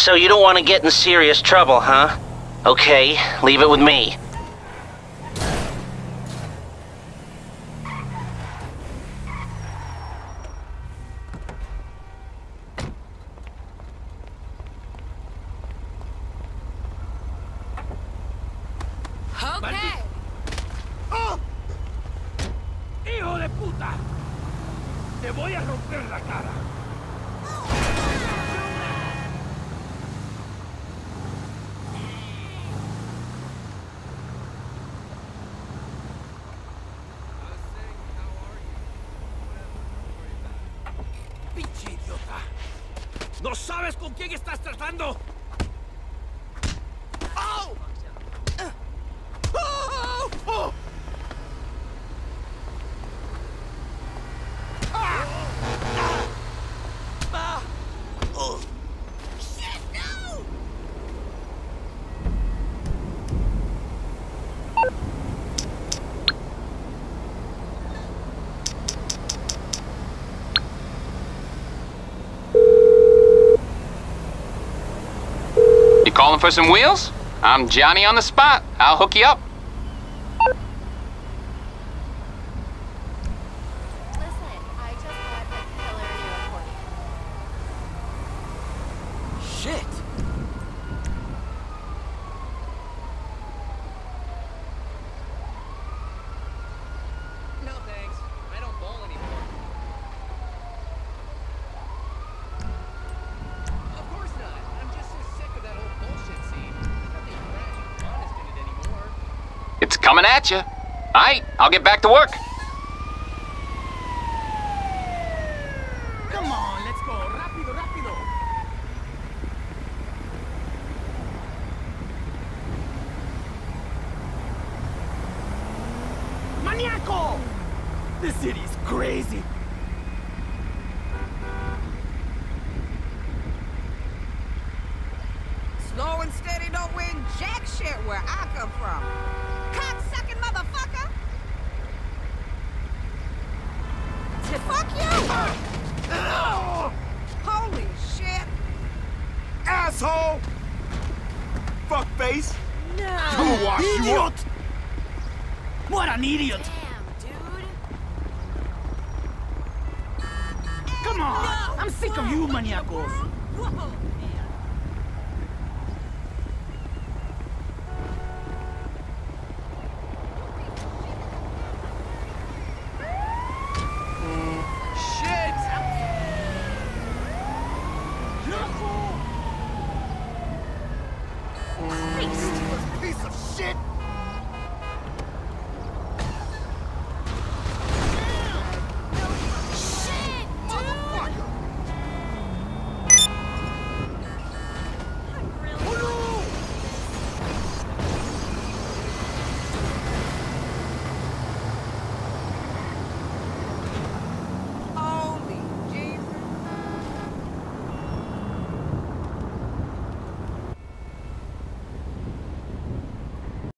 So you don't want to get in serious trouble, huh? Okay, leave it with me. Okay. Oh! ¡Hijo de puta! ¡Te voy a romper la cara! ¡Pinche idiota! ¿No sabes con quién estás tratando? Calling for some wheels? I'm Johnny on the spot. I'll hook you up. Listen, I just got a killer new recording. Shit! No thanks. I don't bowl anymore. Of course not. I'm just so sick of that old bullshit scene. Nothing fresh and honest in it anymore. It's coming at you. All right, I'll get back to work. Come on, let's go. Rápido, rápido. Maniaco! This city's crazy. Slow and steady don't win jack shit where I come from. Fuckface! No! wash you up! What an idiot! Damn, dude. Come on! I'm sick of you, maniacos! Whoa, man. Shit! Piece of shit!